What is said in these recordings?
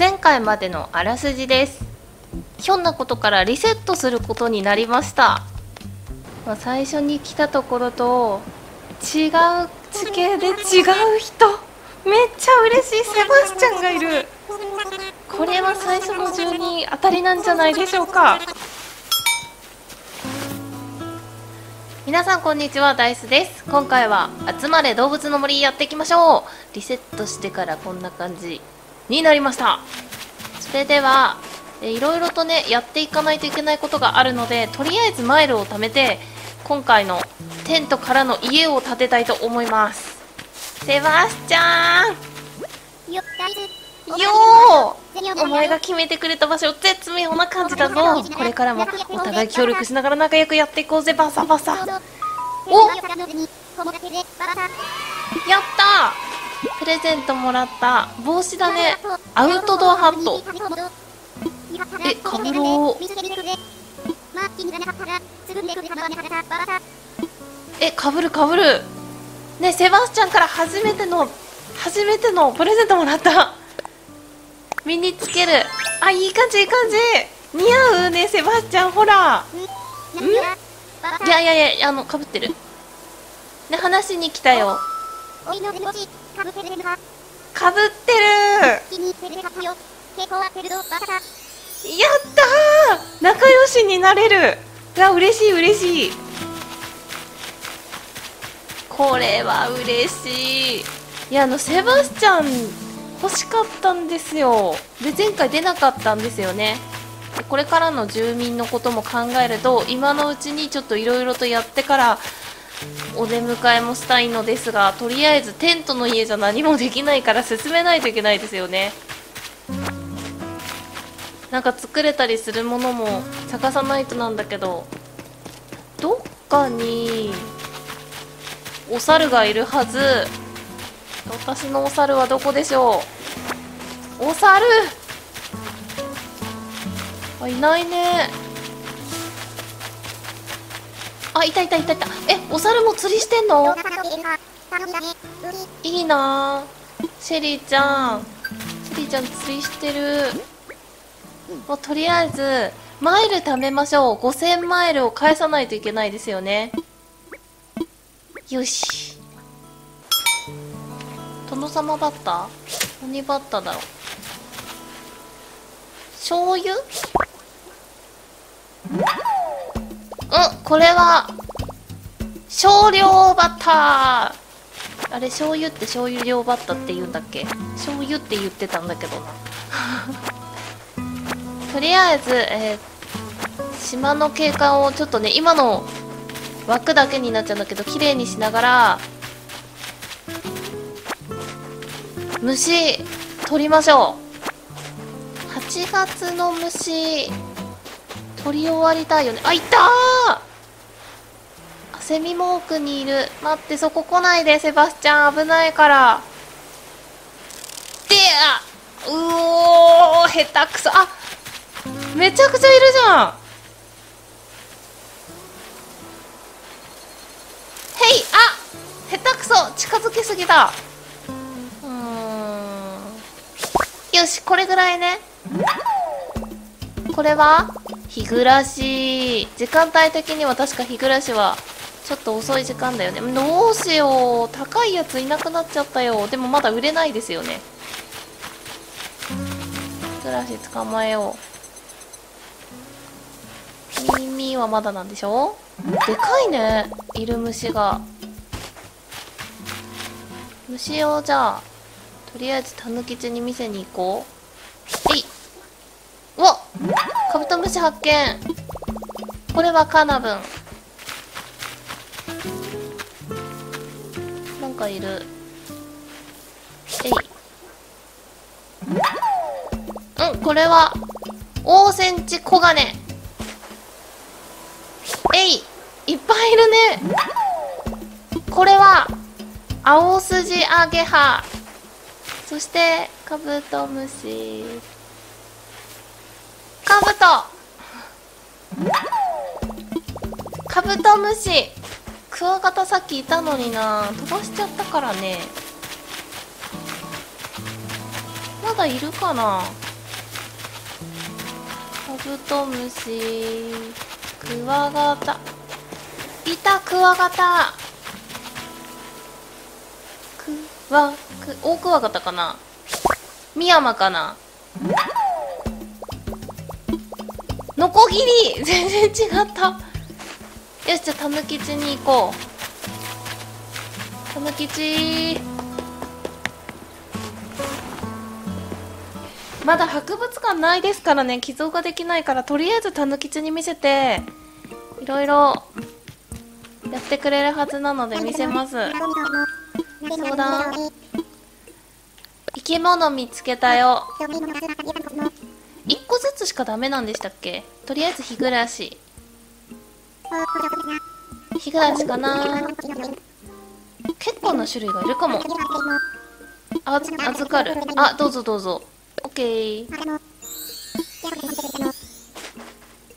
前回までのあらすじです。ひょんなことからリセットすることになりました、まあ、最初に来たところと違う地形で違う人。めっちゃ嬉しいセバスチャンがいる。これは最初の住人当たりなんじゃないでしょうか。皆さんこんにちはダイスです。今回は集まれ動物の森やっていきましょう。リセットしてからこんな感じ。になりました。それではえいろいろとねやっていかないといけないことがあるのでとりあえずマイルを貯めて今回のテントからの家を建てたいと思います。セバスチャン！よ、ーお前が決めてくれた場所絶妙な感じだぞ。これからもお互い協力しながら仲良くやっていこうぜバサバサ。おレゼントもらった帽子だね。アウトドアハット。えかぶろう。えかぶるかぶる。ねセバスチャンから初めての初めてのプレゼントもらった。身につける。あいい感じいい感じ。似合うねセバスチャン。ほら。やるやら。バラだ。いやいやいやあのかぶってる。ね話しに来たよ。おいかぶせれる。かぶってる。やった仲良しになれる。うわ嬉しい嬉しいこれは嬉しいいやあのセバスチャン欲しかったんですよで前回出なかったんですよねこれからの住民のことも考える。と今のうちにちょっといろいろとやってからお出迎えもしたいのですがとりあえずテントの家じゃ何もできないから進めないといけないですよね。なんか作れたりするものも探さないとなんだけどどっかにお猿がいるはず。私のお猿はどこでしょう。お猿。あいないね。あいたいたいたいた。えお猿も釣りしてんの？いいな。シェリーちゃん。シェリーちゃん釣りしてる。もうとりあえずマイル貯めましょう。5000マイルを返さないといけないですよね。よし。殿様バッター？何バッターだろう？醤油？これは少量バター。あれ醤油って醤油量バッタって言うんだっけ？醤油って言ってたんだけどな。とりあえず、えー島の景観をちょっとね今の枠だけになっちゃうんだけど綺麗にしながら虫取りましょう。8月の虫取り終わりたいよね。あいたー！セミも奥にいる。待ってそこ来ないでセバスチャン。危ないから。であうおー下手くそ。あめちゃくちゃいるじゃん。へいあ下手くそ。近づきすぎだうーん。よしこれぐらいね。これは？日暮らし。時間帯的には確か日暮らしはちょっと遅い時間だよね。どうしよう。高いやついなくなっちゃったよ。でもまだ売れないですよね。日暮らし捕まえよう。耳はまだなんでしょでかいね。いる虫が。虫をじゃあとりあえずたぬきちに見せに行こう。えい。トムシ発見。これはカナブン。なんかいる。えい。うんこれはオオセンチコガネえいいっぱいいるね。これはアオスジアゲハそしてカブトムシ。カブトカブトムシクワガタさっきいたのにな。飛ばしちゃったからね。まだいるかな。カブトムシクワガタ。いたクワガタ。クワク大クワガタかな。ミヤマかな。ノコギリ全然違った。よしじゃあたぬきちに行こう。たぬきちまだ博物館ないですからね。寄贈ができないからとりあえずたぬきちに見せていろいろやってくれるはずなので見せます。そうだ。生き物見つけたよ。1個ずつしかダメなんでしたっけ？とりあえず日暮らし。日暮らしかな。結構な種類がいるかも。あず預かる。あどうぞどうぞ。オッケー。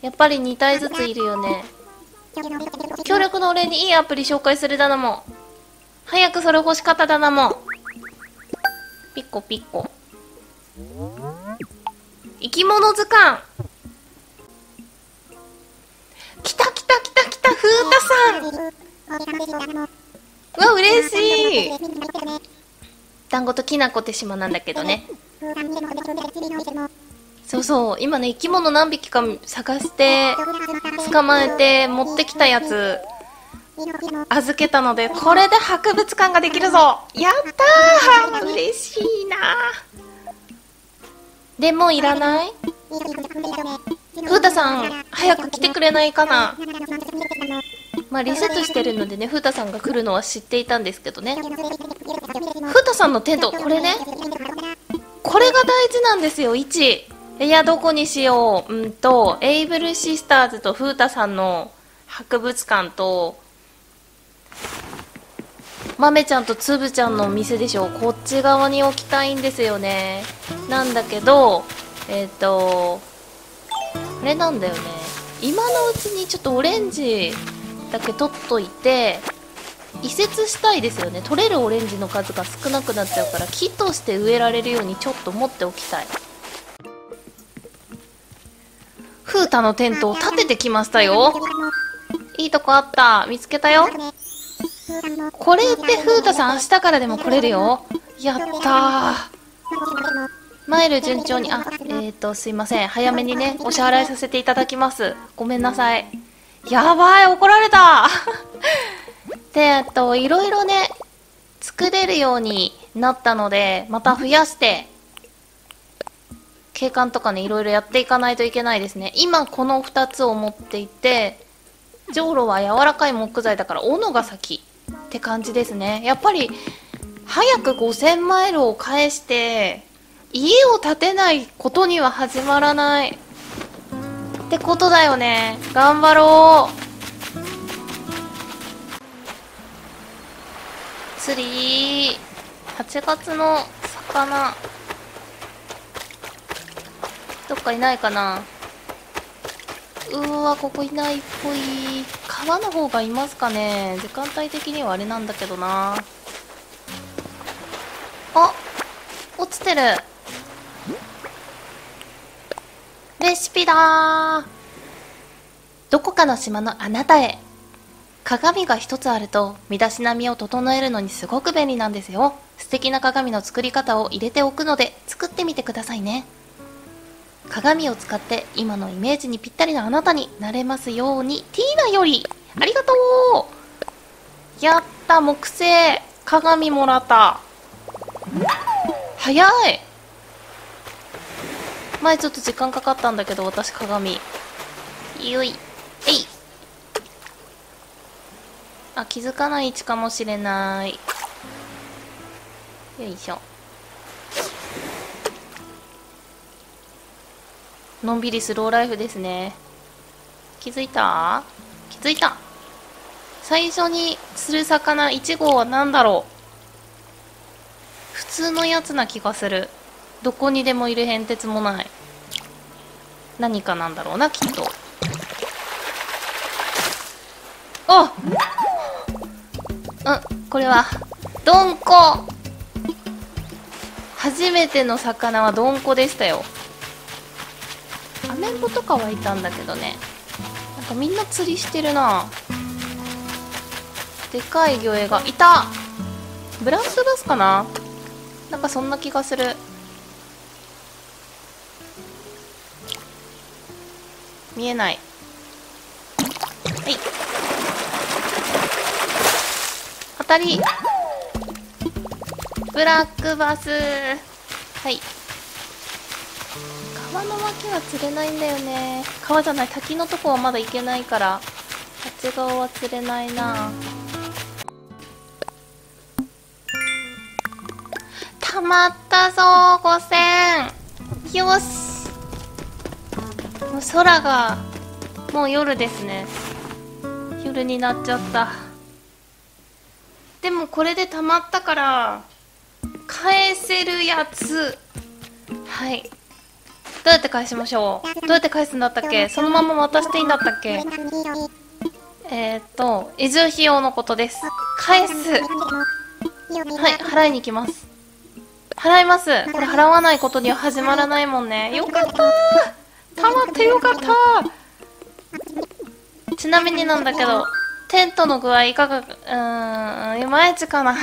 やっぱり2体ずついるよね。協力のお礼にいいアプリ紹介するだなも。早くそれ欲しかっただなも。ピッコピッコ。生き物図鑑。来た来た来た来た風太さん。うわ嬉しい。団子ときなこ手島なんだけどね。そうそう今ね生き物何匹か探して捕まえて持ってきたやつ預けたのでこれで博物館ができるぞ。やったー！嬉しいなでもいらない？風太さん早く来てくれないかな？まあリセットしてるのでね風太さんが来るのは知っていたんですけどね。風太さんのテントこれね？これが大事なんですよ1いやどこにしよう。うんとエイブルシスターズと風太さんの博物館と豆ちゃんとつぶちゃんのお店でしょこっち側に置きたいんですよね。なんだけどえっ、ー、とあれなんだよね。今のうちにちょっとオレンジだけ取っといて移設したいですよね。取れるオレンジの数が少なくなっちゃうから木として植えられるようにちょっと持っておきたい。風太のテントを立ててきましたよ。いいとこあった。見つけたよ。これって風太さん明日からでも来れるよ？やったー。マイル順調にあえっ、ー、とすいません。早めにねお支払いさせていただきます。ごめんなさい。やばい怒られた。でえっといろいろね作れるようになったのでまた増やして景観とかねいろいろやっていかないといけないですね。今この2つを持っていてじょうろは柔らかい木材だから斧が先。って感じですね。やっぱり早く5000マイルを返して家を建てないことには始まらない。ってことだよね。頑張ろう。釣り8月の魚。どっかいないかな。うわここいないっぽい。川の方がいますかね。時間帯的にはあれなんだけどな。あ落ちてる。レシピだどこかの島のあなたへ。鏡が一つあると身だしなみを整えるのにすごく便利なんですよ。素敵な鏡の作り方を入れておくので作ってみてくださいね。鏡を使って今のイメージにぴったりなあなたになれますように。ティーナより。ありがとう。やった木製鏡もらった。早い。前ちょっと時間かかったんだけど私鏡。よい。えい。あ気づかない位置かもしれない。よいしょ。のんびりスローライフですね。気づいた？気づいた。最初に釣る魚1号は何だろう？普通のやつな気がする。どこにでもいる変哲もない。何かなんだろうなきっと。あうんこれはドンコ。初めての魚はドンコでしたよ。アメンボとかはいたんだけどね。なんかみんな釣りしてるな。でかい魚影がいた。ブラウスバスかな。なんかそんな気がする。見えない。はい。当たり。ブラックバス。はい。川の脇は釣れないんだよね。川じゃない滝のとこはまだ行けないから。あっち側は釣れないな。たまったぞ5000よし。もう空がもう夜ですね。夜になっちゃった。でもこれでたまったから返せるやつ。はい。どうやって返しましょう？どうやって返すんだったっけ？そのまま渡していいんだったっけ？えー、っと移住費用のことです。返す。はい払いに行きます。払います。これ払わないことには始まらないもんね。よかったたまってよかったちなみになんだけどテントの具合いかがうーんいまいちかな。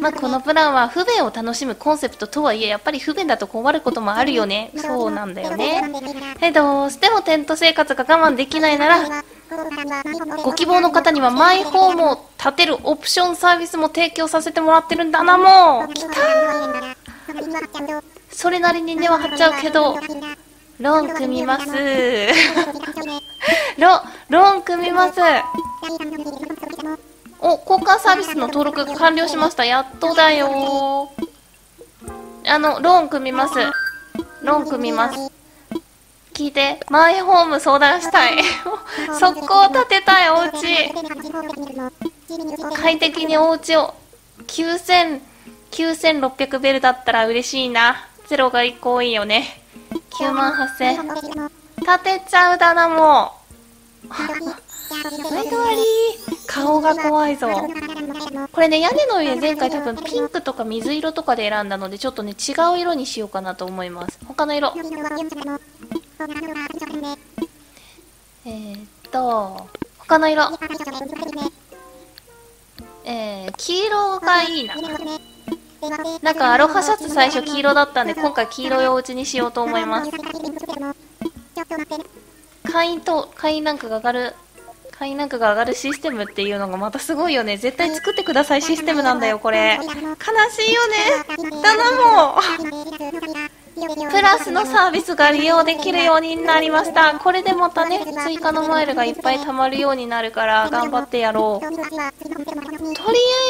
まあ、このプランは不便を楽しむコンセプトとはいえ、やっぱり不便だと困ることもあるよね。そうなんだよね。どうしてもテント生活が我慢できないなら、ご希望の方にはマイホームを建てるオプションサービスも提供させてもらってるんだな、もう。来たそれなりに根は張っちゃうけど、ローン組みます。ロ、ローン組みます。お、交換サービスの登録が完了しました。やっとだよあの、ローン組みます。ローン組みます。聞いて、マイホーム相談したい。速攻建てたい、お家。快適にお家を。9000、9600ベルだったら嬉しいな。ゼロが1個多いよね。9万8000。建てちゃうだな、もう。はい、かわり顔が怖いぞ。これね、屋根の上前回多分ピンクとか水色とかで選んだので、ちょっとね、違う色にしようかなと思います。他の色。えー、っと、他の色。えー、黄色がいいな。なんかアロハシャツ最初黄色だったんで、今回黄色いお家にしようと思います。会員と、会員ランクが上がる会員ランクが上がるシステムっていうのがまたすごいよね。絶対作ってくださいシステムなんだよ、これ。悲しいよね。頼もう。プラスのサービスが利用できるようになりました。これでまたね、追加のマイルがいっぱい貯まるようになるから、頑張ってやろう。とりあ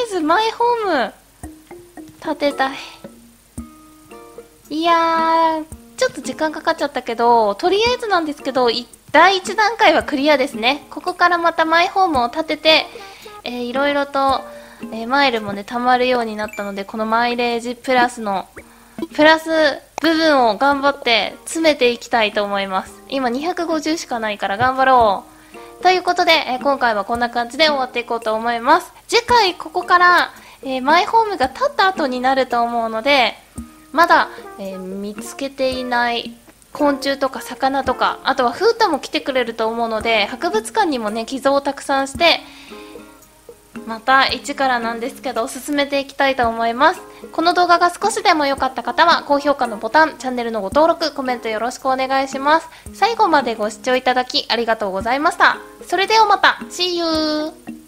えず、マイホーム、建てたい。いやー、ちょっと時間かかっちゃったけど、とりあえずなんですけど、第1段階はクリアですね。ここからまたマイホームを建てて、えー、いろいろと、えー、マイルもね、貯まるようになったので、このマイレージプラスの、プラス部分を頑張って詰めていきたいと思います。今250しかないから頑張ろう。ということで、えー、今回はこんな感じで終わっていこうと思います。次回ここから、えマイホームが建った後になると思うので、まだ、え見つけていない昆虫とか魚とかあとはフータも来てくれると思うので博物館にもね寄贈をたくさんしてまた一からなんですけど進めていきたいと思います。この動画が少しでも良かった方は高評価のボタンチャンネルのご登録コメントよろしくお願いします。最後までご視聴いただきありがとうございました。それではまた。See you!